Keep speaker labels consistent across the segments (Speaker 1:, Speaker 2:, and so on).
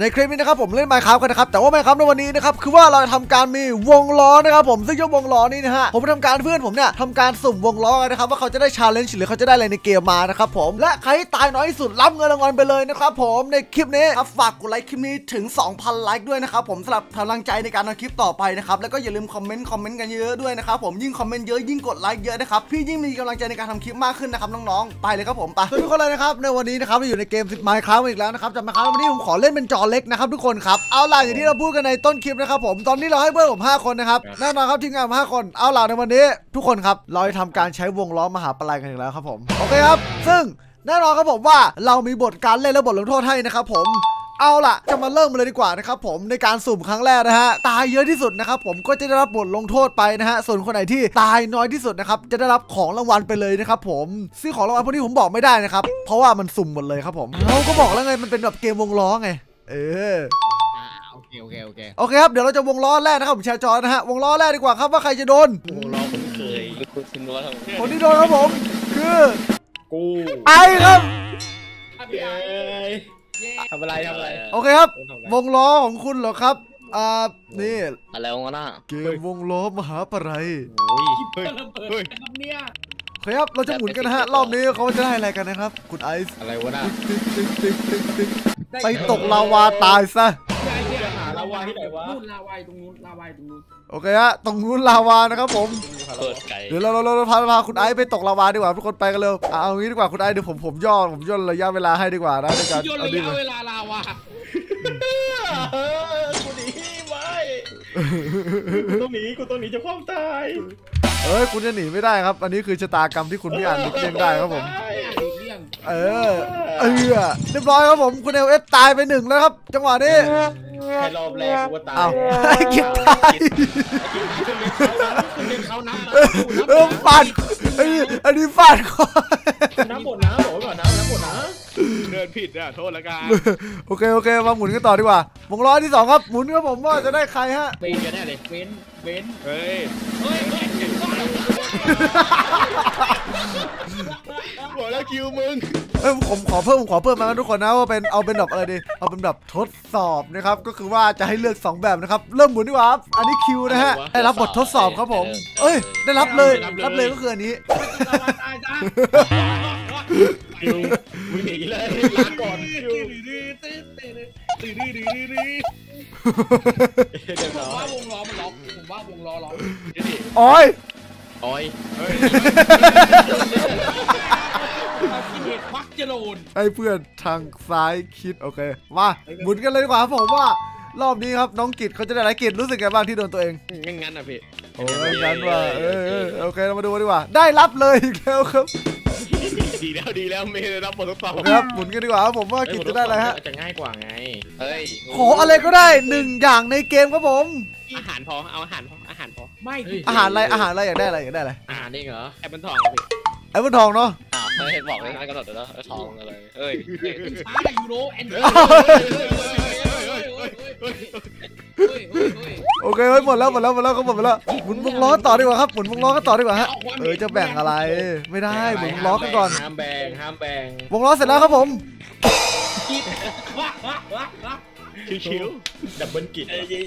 Speaker 1: ในคลิปนี้นะครับผมเล่น Minecraft กันนะครับแต่ว่า Minecraft ในวันนี้นะครับคือว่าเราจะทำการมีวงล้อนะครับผมซึ่งเจ้าวงล้อนี้นะฮะผมทำการเพื่อนผมเนี่ยทำการสุ่มวงล้อกันนะครับว่าเขาจะได้ challenge หรือเขาจะได้อะไรในเกมมานะครับผมและใครที่ตายน้อยที่สุดรับเงินรางวัลไปเลยนะครับผมในคลิปนี้ครับฝากกดไลค์คลิปนี้ถึง 2,000 ไลค์ด้วยนะครับผมสำหรับพลังใจในการทำคลิปต่อไปนะครับแล้วก็อย่าลืมคอมเมนต์คอมเมนต์กันเยอะด้วยนะครับผมยิ่งคอมเมนต์เยอะยิ่งกดไลค์เยอะนะครับพี่ยิ่งมีกำลังใจในการทำคลิปมากขึ้นนะครับน้องๆไปเลยครับผมไปทุกคนเลยนะครับในวันนี้นะครับเราอยู่ในเกม Minecraft อีกแล้วนะครับจะมครับวันนี้ผมขอเล่นเป็นจอเล็กนะครับทุกคนครับเอาล่ะอย่างที่เราพูดกันในต้นคลิปนะครับผมตอนนี้เราให้เพื่อนผม5คนนะครับแน่นอนครับทีมงานผม5คนเอาล่ะในวันนี้ ทุกคนครับเราจะทำการใช้วงล้อมหาปลายกันอีกแล้วครับผมโอเคครับ ซึ่งแน่นอนครับผมว่าเรามีบทการเล่นและบทลงโทษให้นะครับผมเอาล่ะจะมาเริ่มเลยดีกว่านะครับผมในการสุ่มครั้งแรกนะฮะตายเยอะที่สุดนะครับผมก็จะได้รับบทลงโทษไปนะฮะส่วนคนไหนที่ตายน้อยที่สุดนะครับจะได้รับของรางวัลไปเลยนะครับผมซึ่งของรางวัลพวกนี้ผมบอกไม่ได้นะครับเพราะว่ามันสุ่มหมดเลยครับผมเราก็บอกแล้วไงมันเป็นแบบเกมวงล้อไง เออ
Speaker 2: อ่าโอเคโอเคโอเค
Speaker 1: โอเคครับเดี๋ยวเราจะวงล้อแรกนะครับผมแชร์จอนะฮะวงล้อแรกดีกว่าครับว่าใครจะโดน
Speaker 2: โอ้เราคุ้นเคยคุณคุณว่าทำ
Speaker 1: คนที่โดนครับผม คือ
Speaker 2: กู
Speaker 1: ไอครับ
Speaker 2: เย้ทำอะไรทำอะไร
Speaker 1: โอเคครับ
Speaker 2: ทำอะไร
Speaker 1: วงล้อของคุณเหรอครับอ่านี่
Speaker 3: อะไรวะน่ะ
Speaker 1: เกมวงล้อมหาปะไร
Speaker 2: โอ้ยเฮ้ยเฮ้ย
Speaker 1: โอเคครับเราจะหมุนกันนะฮะรอบนี้เขาจะได้อะไรกันนะครับคุณไอซ์
Speaker 2: อะไรวะน่ะ
Speaker 1: ติ๊กติ๊กติ๊กติ๊กติ๊ก ไปตกลาวาตายซะ
Speaker 2: จะหาลาวาที่ไหนวะ
Speaker 4: นู่นลาวายตรงนู้นลาวายตรงนู้น
Speaker 1: โอเคฮะตรงนู้นลาวานะครับผม
Speaker 3: เปิดไก่
Speaker 1: เดี๋ยวเราเราเราพาพาคุณไอซ์ไปตกลาวาดีกว่าทุกคนไปกันเร็วอะเอางี้ดีกว่าคุณไอซ์เดี๋ยวผมผมย่อผมย่นระยะเวลาให้ดีกว่านะในการ
Speaker 4: ย่น
Speaker 1: เอา
Speaker 4: ระ
Speaker 1: ดี
Speaker 4: ยะ
Speaker 1: มา
Speaker 4: เวลาลาวา
Speaker 2: เออกูหนีไปกูต้องหนีกูต้องหนีจะคว่ำตาย
Speaker 1: เอ้ยคุณจะหนีไม่ได้ครับ อันนี้คือชะตากรรมที่คุณไม่อาจหลีกเลี่ยงได้ครับผม
Speaker 4: เรื่อง
Speaker 1: เออ เออเรียบร้อยครับผมคุณเอลเอสตายไปหนึ่งแล้วครับ จังหวะนี้
Speaker 2: แค่รอบแรกกูว่าตาย
Speaker 1: อ้าวไอ้กิบตาย
Speaker 4: คุณเล่นเขานับนะ
Speaker 1: เออฟาดไอ้นี่อันนี้ฟาดคอ
Speaker 2: น้ำหมดนะบอกไว้ก่อนนะน้ำหมดนะ
Speaker 5: เดินผิดอะโทษละกัน
Speaker 1: โอเคโอเคมาหมุนกันต่อดีกว่าวงล้อที่สองครับหมุนครับผมว่าจะได้ใครฮะ
Speaker 4: เว้นกันแน่เลยเว้นเว้น
Speaker 5: เฮ้ย
Speaker 4: เฮ้ยเฮ้ย
Speaker 5: บอกแล้วคิวมึง
Speaker 1: เอ้ยผมขอเพิ่มผมขอเพิ่มมานะทุกคนนะว่าเป็นเอาเป็นแบบอะไรดีเอาเป็นแบบทดสอบนะครับก็คือว่าจะให้เลือก2แบบนะครับเริ่มหมุนดีกว่าครับอันนี้คิวนะฮะได้รับบททดสอบครับผม เอ้ย ได้รับเลยรับเลยก็คืออันนี้
Speaker 4: ลาวาตายจ้า
Speaker 2: คิวมึงหนีเลยลาก่อนคิวเดี๋ยว
Speaker 4: ผม
Speaker 2: น้อ
Speaker 4: ว่ายวงล้อมันล็อกผมว่าวงล้อล็อก
Speaker 1: โอ้ย
Speaker 2: โอ้ย
Speaker 4: กินเห็ดมักจะโดน
Speaker 1: ให้เพื่อนทางซ้ายคิดโอเคมาหมุนกันเลยดีกว่าครับผมว่ารอบนี้ครับน้องกิจเขาจะได้อะไรกิจรู้สึกไงบ้างที่โดนตัวเอง
Speaker 2: งั้นงั้นอะพี่
Speaker 1: โอ้ยงั้นว่าเออเออโอเคเรามาดูดีกว่า ได้รับเลยอีกแล้วครับ
Speaker 5: ดีแล้วดีแล้วเมย์ได้รับบททดสอบ
Speaker 1: โอเคครับหมุนกันดีกว่าครับผมว่ากิจจะได้อะไรฮะ
Speaker 2: จะง่ายกว่าไง
Speaker 3: เฮ้ย
Speaker 1: ขออะไรก็ได้หนึ่งอย่างในเกมครับผม
Speaker 2: อาหารพอเอาอาหารพออาหารพอ
Speaker 4: ไม่
Speaker 1: อาหารอะไรอาหารอะไรอยากได้อะไรอยากได้อะไร
Speaker 2: อาหารเองเหรอแอปเปิลทองอะพี่
Speaker 1: ไอ้บนทองเนาะ
Speaker 3: อ้าวเฮ้ยบอกเลยนะกำหนดเลยนะทองอะไรเฮ้ย
Speaker 4: ช้าแต่ยูโรแอนเดอร์เฮ้ยเฮ้ยเฮ้ย
Speaker 1: โอเคเฮ้ยหมดแล้วหมดแล้วหมดแล้วเขาหมดไปแล้วหมุนวงล้อต่อดีกว่าครับหมุนวงล้อกันต่อดีกว่าฮะเออจะแบ่งอะไรไม่ได้หมุนวงล้อกันก่อน
Speaker 2: ห้ามแบ่งห้ามแบ่ง
Speaker 1: วงล้อเสร็จแล้วครับผม
Speaker 5: ชิว
Speaker 2: ดับเบิลกิจ
Speaker 3: เอ้ยเย้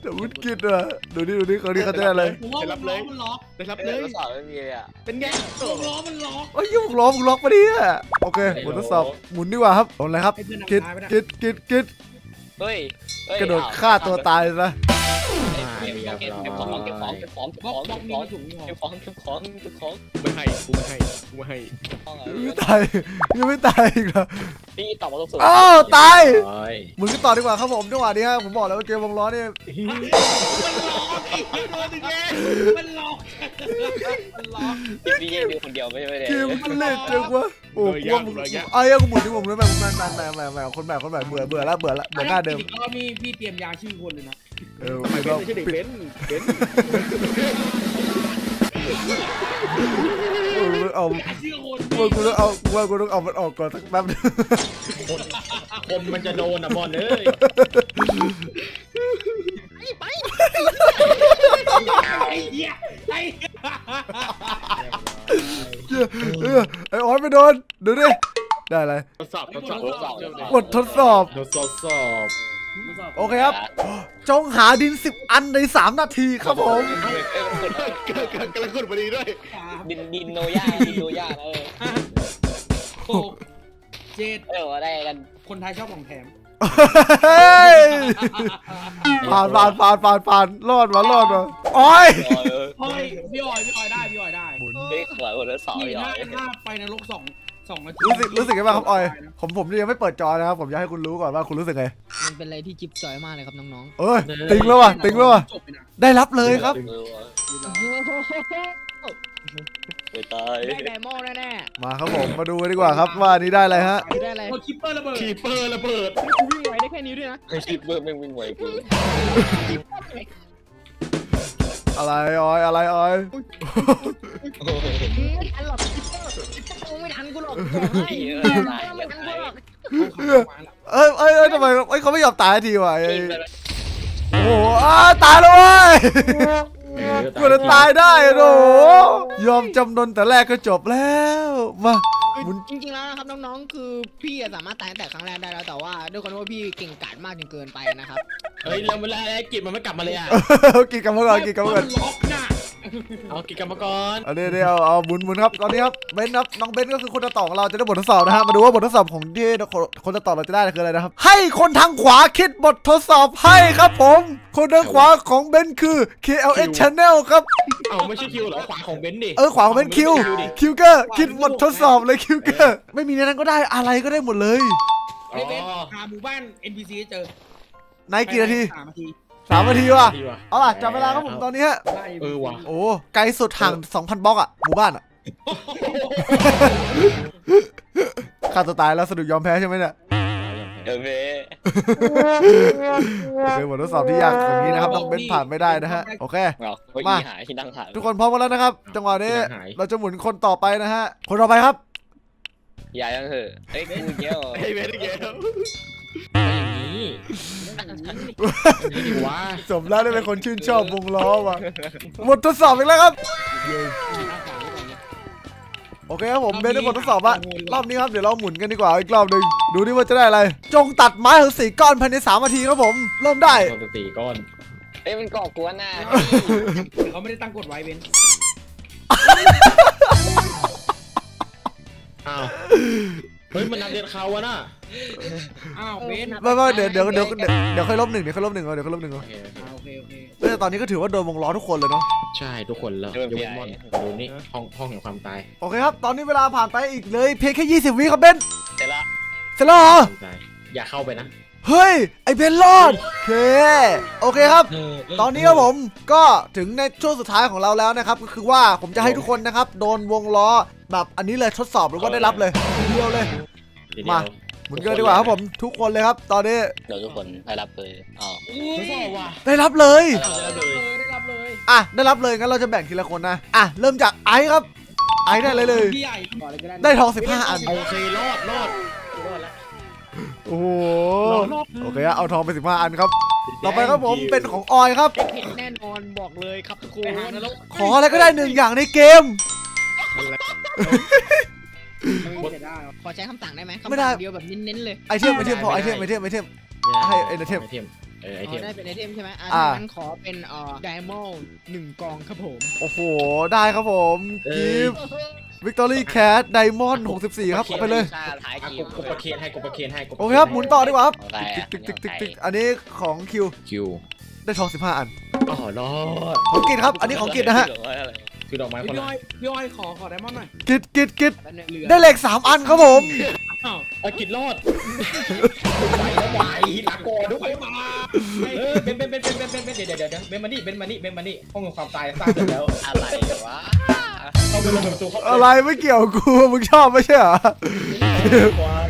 Speaker 1: เดี๋ยววุฒิกิจอะดูนี่ดูนี่เขาดีเขาจะได้อะไร
Speaker 4: ผมว่าวงล้อมันล็อก
Speaker 5: ๆได้รับ
Speaker 3: เล
Speaker 5: เลยย
Speaker 3: ทดสอบไม่มีเลยอะ
Speaker 2: เป็นไง
Speaker 4: วงล้อมันล็อก
Speaker 1: โอ้ยยุงล้อมึงล็อกมาดิอะโอเคหมุนทดสอบหมุนดีกว่าครับเอาอะไรครับ
Speaker 4: ให้เพื่อน
Speaker 1: กิด
Speaker 4: นำทางไปนะ
Speaker 1: กิดกิดกิด
Speaker 3: เฮ้ย
Speaker 1: กระโดดฆ่าตัวตายซะ
Speaker 3: เก็บเก็บของเก็บของเก็บของเก็บบ
Speaker 4: ล็
Speaker 3: ข
Speaker 4: อก
Speaker 3: อง
Speaker 4: บล็อก
Speaker 3: เก็บ
Speaker 4: มี
Speaker 3: ของ
Speaker 4: กระสุนมีหอ
Speaker 3: เก็บของเก็บของเก็บของ
Speaker 5: ไม่ให้กูไม่ให้กูไม่ให้
Speaker 1: ยังไม่ตายยังไม่ตายอีกเหรอ
Speaker 3: พี่ตอบมาตรงสุด
Speaker 1: อ้าวตาย
Speaker 2: โอ้ย
Speaker 1: หมุนกันต่อดีกว่าครับผมจังหวะนี้ฮะผมบอกแล้วว่าเกมวงล้อนี่
Speaker 4: มันล็อกมันล็อก
Speaker 3: พี่เย้ดูคนเดียวไม่ไม่ได้
Speaker 1: เกมมันเล่นจังวะโอ้กลัวมึงไอ้ยังกูหมุนที่ผมเลยแบบมันมันมันมันมันคนแบบคนแบบเบื่อเบื่อแล้วเบื่อแล้วเบื่อหน้าเดิม
Speaker 4: ก็มีพี่เตรียมยาชื่อคนเลยนะ
Speaker 1: เออ
Speaker 2: ทำไม
Speaker 1: ปิด
Speaker 2: เป็นไม่ใช่เด็ก
Speaker 1: ปิด
Speaker 2: เบนเบน
Speaker 1: เอา
Speaker 4: ยาชื่อคน
Speaker 1: ว่ากูต้องเอาว่ากูต้องเอามันออกก่อนสักแป๊บนึง
Speaker 2: คนมันจะโดนอะบอลเอ้ย
Speaker 4: ไอ้เหี้ยไอ้
Speaker 1: เออไอ้ออนไปโดนดูดิได้อะไร
Speaker 5: ทดสอบทดสอบ
Speaker 3: ทดสอบ
Speaker 1: กดทดสอบ
Speaker 2: ทดสอบสอบ
Speaker 4: ทดสอบ
Speaker 1: โอเคครับ จงหาดิน 10 อันใน 3 นาทีครับผม
Speaker 3: เอ้ยเอ้ยมันขุด
Speaker 2: กำลังกำลังกำลังขุดพอดีด้วย
Speaker 4: สาม
Speaker 3: ดินดินโนย่าดินโนย่าเออ
Speaker 4: ห้าหกเจ็ด
Speaker 3: เออว่าได้กัน
Speaker 4: คนไทยชอบของแถม
Speaker 1: เฮ้ยผ่านผ่านผ่านผ่านผ่านรอดมารอดมาโอ้ย
Speaker 3: เออ
Speaker 4: เฮ้ยพี่ออยพี่ออยได้พี่ออยได้
Speaker 3: เฮ้ยสวยหมดแล้วสอง
Speaker 4: นี่
Speaker 3: หยอ
Speaker 4: ถ้ายถ้าไปในโลกสอง สองนาที
Speaker 1: รู้สึกรู้สึกยังไงบ้างครับออยผมผมยังไม่เปิดจอนะครับผมอยากให้คุณรู้ก่อนว่าคุณรู้สึกไง
Speaker 6: มันเป็นอะไรที่จิ๊บจอยมากเลยครับน้อง
Speaker 1: เอ้ยติงแล้วว่ะติงแล้วว่ะ
Speaker 4: จบไปนะ
Speaker 1: ได้รับเลยครับ
Speaker 3: เออว่ะ
Speaker 6: ๆ
Speaker 3: ไปตาย
Speaker 6: ได้ไดมอนด์แน่
Speaker 1: มาครับผมมาดูกันดีกว่าครับว่าอันนี้ได้อะไรฮะ
Speaker 6: ๆได้อะไร
Speaker 4: โอ้คิปเปอร์ระเบิด
Speaker 2: คีเปอร์ระเบิด
Speaker 6: กูวิ่งไหวได้แค่นี้ด้วยนะ
Speaker 3: ไอ้ชิปเบอร์แม่งวิ่งไวกู
Speaker 1: อะไรออยอะไรออย
Speaker 6: ไม่ทันหรอกจิ๊บเปอร์จิ๊บเปอร์ไม่ทันกู หรอกบอกให้มันกูหรอก
Speaker 1: เอ้ยเอ้ยเอ้ยทำไมเอ้ยเขาไม่ยอมตายทีวะไอ้โอ้โหอ้าตายแล้วเว้ยกูจะตายได้โอ้โหยอมจำนนแต่แรกก็จบแล้วมา
Speaker 6: จริงๆแล้วนะครับน้องๆ คือพี่สามารถตายตั้งแต่ครั้งแรกได้แล้วแต่ว่าด้วยความที่ว่าพี่เก่งกาจมากจนเกินไปนะครับ
Speaker 2: เฮ้ยแล้วเวลาไอ้กิจมันไม่กลับมาเลยอะ
Speaker 1: กินกันมาก่อนกินกันมาก่อน
Speaker 4: ล็อกน่ะ
Speaker 2: เอากิจกลับมาก่อน
Speaker 1: อันนี้เดี๋ยวเอาหมุนหมุนครับ ตอนนี้ครับ เบนซ์ครับ น้องเบนซ์ก็คือคนตัดต่อของเราจะได้บททดสอบนะฮะ มาดูว่าบททดสอบของที่คนคนตัดต่อเราจะได้คืออะไรนะครับ ให้คนทางขวาคิดบททดสอบให้ครับผม คนทางขวาของเบนซ์คือ KLS Channel ครับ
Speaker 2: เอาไม่ใช่คิวเหรอ ขวาของเบนซ์ดิ
Speaker 1: เออ ขวาของเบนซ์คิว คิวเกอร์คิดบททดสอบเลยคิวเกอร์ ไม่มีในนั้นก็ได้ อะไรก็ได้หมดเลย
Speaker 4: เบนหาหมู่บ้าน NPC ให้เจอ
Speaker 1: ในกี่นาที
Speaker 4: สามนาที
Speaker 1: สามนาทีว่ะ
Speaker 2: ดีว่ะ
Speaker 1: เอาล่ะจับเวลาครับผมตอนนี้ฮะ
Speaker 4: ไล่
Speaker 2: เออว่ะ
Speaker 1: โอ้ไกลสุดห่าง2,000บล็อกอะหมู่บ้านอะฆ่าตัวตายแล้วสะดุดยอมแพ้ใช่ไหมเนี่ย
Speaker 3: เออเว้ย
Speaker 1: เป็นบททดสอบที่ยากอย่างนี้นะครับน้องเบนผ่านไม่ได้นะฮะ โอเค
Speaker 3: เอาเฮ้ย
Speaker 1: มา
Speaker 3: หายที่นั่งหาย
Speaker 1: ทุกคนพร้อมกันแล้วนะครับ จังหวะนี้เราจะหมุนคนต่อไปนะฮะ คนต่อไปครับ
Speaker 3: อย่ายังเหอะเฮ้ยกูเกี้ยว
Speaker 2: ไอ้เบนซ์อีกแล้วนี่นี่ดี วะ
Speaker 1: สมแล้วได้เป็นคนชื่นชอบวงล้อว่ะบททดสอบอีกแล้วครับ โอเคครับผมเบนได้บททดสอบอะรอบนี้ครับเดี๋ยวเราหมุนกันดีกว่าอีกรอบหนึ่งดูดิว่าจะได้อะไร จงตัดไม้ถึงสี่ก้อนภายในสามนาทีครับผม เริ่มได้
Speaker 2: ปกติก้อน
Speaker 3: เอ้ยมันก่อกวนน่ะ
Speaker 4: เขาไม่ได้ตั้งกฎไว้เบน
Speaker 2: อ้าว เฮ้ยมันนักเรียนเขาวะน่ะ
Speaker 4: อ้าวเบน
Speaker 1: ไม่ไม่เดี๋ยวเดี๋ยวเดี๋ยวเดี๋ยวเดี๋ยวค่อยลบหนึ่งเดี๋ยวค่อยลบหนึ่งเอาเดี๋ยวค่อยลบหนึ่ง
Speaker 2: โอ
Speaker 1: เอา
Speaker 2: เคโอเค
Speaker 4: อ่าโอเคโอเค
Speaker 1: เอ้ยแต่ตอนนี้ก็ถือว่าโดนวงล้อทุกคนเลยเนาะ
Speaker 2: ใช่ทุกคนแล้วยกเว้นมอนดูนี่ห้องห้องแห่งความตาย
Speaker 1: โอเคครับตอนนี้เวลาผ่านไปอีกเลยเพียงแค่ 20 วิครับเบน
Speaker 3: เสร็จละ
Speaker 1: เสร็จแล้วเหรอ
Speaker 2: ความตายอย่าเข้าไปนะ
Speaker 1: เฮ้ย ไอเบนรอดโอเค โอเคครับ ตอนนี้ครับผมก็ถึงในช่วงสุดท้ายของเราแล้วนะครับ ก็คือว่าผมจะให้ทุกคนนะครับ โดนวงล้อแบบอันนี้เลยทดสอบหรือว่าได้รับเลยทีเดียวเลย
Speaker 2: ทีเดียว
Speaker 1: มาหมุนกันดีกว่าครับผมทุกคนเลยครับ ตอนนี้
Speaker 3: เดี๋ยวทุกคนให้รับเลยอ๋อ
Speaker 2: ทดสอบว่ะ
Speaker 1: ได้รับเลย
Speaker 2: เอาจะเลย
Speaker 4: ได้รับเลย
Speaker 1: อะได้รับเลยงั้นเราจะแบ่งทีละคนนะอะเริ่มจากไอซ์ครับ ไอซ์ได้เลยเลย
Speaker 4: พี่ใหญ่ก่อนเลยก็ได้
Speaker 1: ได้ทอง15อัน
Speaker 2: โอเครอดรอดรอดแล้ว
Speaker 1: โอ้โหโอเคอะเอาทองไป15อันครับ ต่อไปครับผมเป็นของออยครับ
Speaker 6: เผ็ดแน่นอนบอกเลยครับทุกค
Speaker 4: ไปหานนรก
Speaker 1: ขออะไรก็ได้หนึ่งอย่างในเกม
Speaker 4: ไม่ได้ได้หรอ
Speaker 6: ขอใช้คำสั่งได้ไหมคำ
Speaker 1: ไม่ได้
Speaker 6: สั่งเดียวแบบเน้นๆเลย
Speaker 1: item item พอ item item itemให้ไอ้ item item เอ
Speaker 2: อไอ
Speaker 6: อ๋
Speaker 2: เท
Speaker 6: อได้เป็น item ใช่ไหมอะ
Speaker 1: อ่า
Speaker 6: ถ้างั้นขอเป็นเอ่อ diamond หนึ่งกองครับผม
Speaker 1: โอ้โห ได้ครับผม give Victory Cat diamond 64 ครับเอาไปเลย
Speaker 3: ชาท้าย
Speaker 2: อะ
Speaker 3: กี
Speaker 2: กบกบประเคนให้กบประเคนให้กบ
Speaker 1: โอเคครับ หมุนต่อดีกว่าครับ
Speaker 3: อะไร
Speaker 1: ติ๊กติ๊กติ๊กติ๊กติ๊กอันนี้ของคิว
Speaker 2: คิว
Speaker 1: ได้ทอง 15 อัน
Speaker 2: อ๋อรอด
Speaker 1: ของกิจครับ อันนี้ของกิจนะฮะ
Speaker 2: คือดอกไม้คน
Speaker 4: พี่
Speaker 2: ละ
Speaker 4: อ้อยพี่อ้อยขอขอ diamond หน่อย
Speaker 1: กิจกิจกิจ
Speaker 6: แป๊บนึง
Speaker 4: เหลือ
Speaker 1: ได้เหล็ก 3 อันครับผม
Speaker 4: อ้าว
Speaker 2: เอากิดรอดไหวแล้วไหวลากอทุก
Speaker 4: ไป
Speaker 2: คน
Speaker 4: มา
Speaker 2: เออเบนเบนเบนเบนเบนเบนเบนเดี๋ยวเดี๋ยวเดี๋ยวเบนมานี่เบนมานี่เบนมานี่ห้องแห่งความตายสร้างเสร็จแล้ว
Speaker 3: อะไรวะ
Speaker 2: เข้าไปลงเปิดประตูเข้าไป
Speaker 1: อะไรไม่เกี่ยวกับกูมึงชอบไม่ใช่เหรอ
Speaker 2: ความ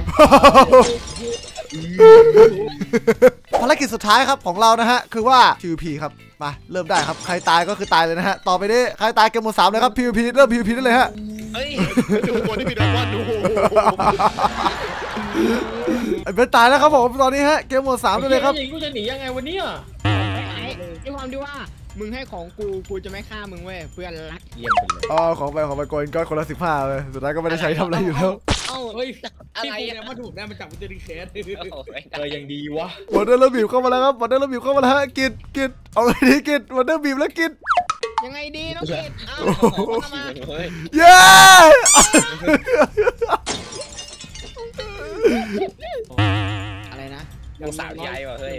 Speaker 1: ภารกิจสุดท้ายครับของเรานะฮะ คือว่า PVP ครับมาเริ่มได้ครับใครตายก็คือตายเลยนะฮะ ต่อไปนี้ใครตายเกมหมดสามเลยครับ PVP เริ่ม PVP ได้เลยฮะ
Speaker 3: เฮ้ย
Speaker 2: ดูคนที่มีดอกว่าดู
Speaker 1: ไอ้เบนตายแล้วครับผมตอนนี้ฮะเกมหมดสามได้เลยครับ
Speaker 2: อย่างนี้กูจะหนียังไงวันนี้
Speaker 6: ไอ้ไอ้ด้วยความที่ว่า มึงให้ของกูกูจะไม่ฆ่ามึงเว้ยเพื่อนรัก
Speaker 2: เยี่ยมไปเลย
Speaker 1: อ๋อของไปของไปโกนก็คนละสิบห้าเลยสุดท้ายก็ไม่ได้ใช้ทำอะไรอยู่แล้ว
Speaker 3: เอ้า
Speaker 4: เฮ้ย
Speaker 3: อะไร
Speaker 4: พี่
Speaker 3: อะ
Speaker 4: ปูเนี่ยมาถูกได้มาจากวิตามินเคส
Speaker 3: โอ้ย
Speaker 2: เออยังดีวะ
Speaker 1: วันเดอร์บีบเข้ามาแล้วครับวันเดอร์บีบเข้ามาแล้วฮะกิดกิดเอาไงดีกิดวันเดอร์บีบแล้วกิด
Speaker 6: ยังไงดีน้องกิดเอ้า
Speaker 1: โอ้โห
Speaker 6: เข้ามา
Speaker 3: เฮ้ย
Speaker 1: เย้
Speaker 6: อะไรนะ
Speaker 3: ยังสาวใหญ่ว่ะเฮ้ย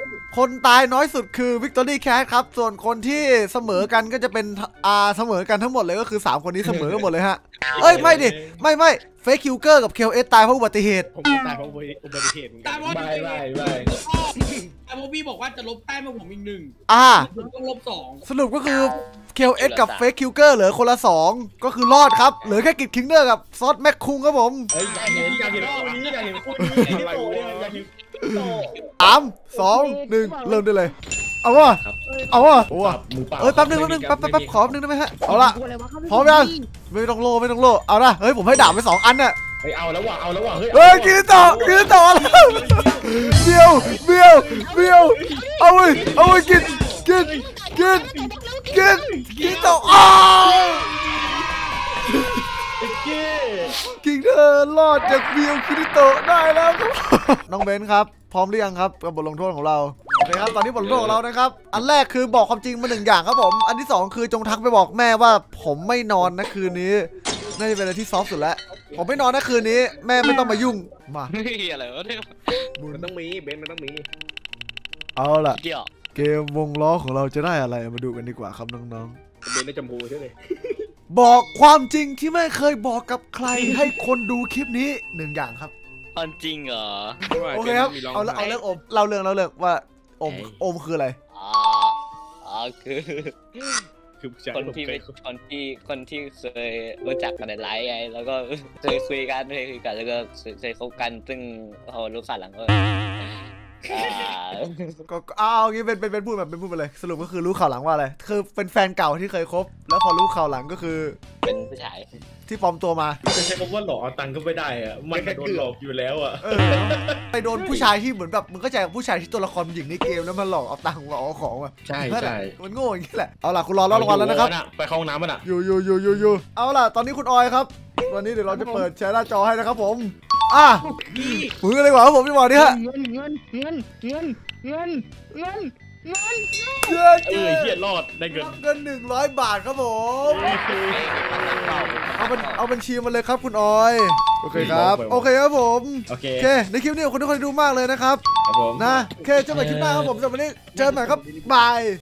Speaker 1: คนตายน้อยสุดคือ Victory Cat ครับ ส่วนคนที่เสมอกันก็จะเป็นอ่าเสมอกันทั้งหมดเลยก็คือ 3 คนนี้เสมอกันหมดเลยฮะ เอ้ย ไม่ดิ ไม่ไม่เฟคคิวเกอร์กับ KLS ตายเพราะอุบัติเหตุ
Speaker 2: ผมก็ตายเพราะอุบัติเหตุเหมือนกั
Speaker 4: น ผมว่า
Speaker 2: ไม่ไม่ไม่
Speaker 4: แต่พอพี่บอกว่าจะลบแต้มให้ผมอีกหนึ่ง
Speaker 1: อ่า
Speaker 4: ผมต้องลบสอง
Speaker 1: สรุปก็คือ KLS กับเฟคคิวเกอร์เหลือคนละ 2 ก็คือรอดครับ เหลือแค่กิดคิงเนอร์กับซอสแม็กคุงครับผม
Speaker 2: เฮ้ยอยากเห็นอยากเห็นคู่นี้อยากเห็นคู่นี้อะไรวะอยากเห็นโต
Speaker 1: สามสองหนึ่งเริ่มได้เลย เอาวะเอาวะโอ้วะ
Speaker 2: มือเปล่า
Speaker 1: เอ้ยแป๊บนึงแป๊บนึงแป๊บแป๊บแป๊บขอแป๊บนึงได้ไหมฮะเอาละ
Speaker 6: อะไรวะครับ
Speaker 1: พร้อมยังไม่ต้องโลไม่ต้องโลเอาละเฮ้ยผมให้ดาบไปสองอันน่ะ
Speaker 2: เฮ้ยเอาแล้วว่ะเอาแล้วว่ะเฮ้ย
Speaker 1: เฮ้ยกินต่อกินต่อแล้วเบี้ยวเบี้ยวเบี้ยวเอาเว้ยเอาเว้ยกินกินกินกินกินต่ออ้าว
Speaker 2: เก้
Speaker 1: กิงเธอรอดจากเบี้ยวคิริโตะได้แล้วครับน้องเบนครับ พร้อมหรือยังครับกับบทลงโทษของเราโอเคครับตอนนี้บทลงโทษของเรานะครับ อันแรกคือบอกความจริงมาหนึ่งอย่างครับผม อันที่สองคือจงทักไปบอกแม่ว่าผมไม่นอนนะคืนนี้น่าจะเป็นอะไรที่ซอฟต์สุดแล้วผมไม่นอนนะคืนนี้ แม่ไม่ต้องมายุ่งมา
Speaker 3: เฮ้ยอะไรวะเนี่ย
Speaker 2: มันต้องมีเบนมันต้องมี
Speaker 1: เอาล่ะ
Speaker 3: เกี่ยว
Speaker 1: เกมวงล้อของเราจะได้อะไรมาดูกันดีกว่าครับน้อง
Speaker 2: เบนได้จมพูใช่ไหม
Speaker 1: ๆ บอกความจริงที่ไม่เคยบอกกับใครให้คนดูคลิปนี้หนึ่งอย่างครับ
Speaker 3: ตอนจริงเหรอ
Speaker 1: โอเคครับเอาเอาเรื่องอมเราเรื่องเราเรื่องว่าอมอมคืออะไร
Speaker 3: อ๋ออ๋อคือ
Speaker 2: คือผู้ชาย
Speaker 3: คนที่ไม่คนที่คนที่เคยรู้จักกันในไลฟ์ไงแล้วก็เคยคุยกันเคยคุยกันแล้วก็เคยคบกันซึ่งพอรู้ข่าวหลังก็อ่า
Speaker 1: ก็ก็เอาเอางี้เป็นเป็นเป็นพูดแบบเป็นพูดไปเลย สรุปก็คือรู้ข่าวหลังว่าอะไรคือเป็นแฟนเก่าที่เคยคบ แล้วพอรู้ข่าวหลังก็คือ
Speaker 3: เป็นผู้ชาย
Speaker 1: ที่ปลอมตัวมา
Speaker 2: จะใช้คำว่าหลอกเอาตังค์ก็ไม่ได้อะมันก็โดนหลอกอยู่แล้วอะ
Speaker 1: เออไปโดนผู้ชายที่เหมือนแบบมึงก็ใจกับผู้ชายที่ตัวละครเป็นหญิงในเกมแล้วมันหลอกเอาตังค์มาเอาของมา
Speaker 2: ใช่
Speaker 1: นั่นแห
Speaker 2: ใช่
Speaker 1: ละมันโง่อย่างนี้แหละเอาล่ะคุณรอรับรางวัลแล้วนะครับ
Speaker 2: ไปเข้าห้องน้ำมันอะ
Speaker 1: อยู่อยู่อยู่อยู่อยู่เอาล่ะตอนนี้คุณออยครับวันนี้เดี๋ยวเราจะเปิดแชร์หน้าจอให้นะครับผม อะมือกันเลยดีกว่าครับผมจังหวะนี้ฮะ
Speaker 6: เงินเงินเงินเงินเงินเงินเงิน
Speaker 1: เย้
Speaker 2: เออเฮียรอดได้เงิน
Speaker 1: รับเงินหนึ่งร้อยบาทครับผมเอาเป็นเอาบัญชีมาเลยครับคุณออยโอเคครับโอเคครับผม
Speaker 2: โอเค
Speaker 1: โอเคในคลิปนี้ขอบคุณทุกคนที่ดูมากเลยนะครับ
Speaker 2: ครับผม
Speaker 1: นะโอเคเจอกันใหม่คลิปหน้าครับผมสำหรับวันนี้เจอกันใหม่ครับบาย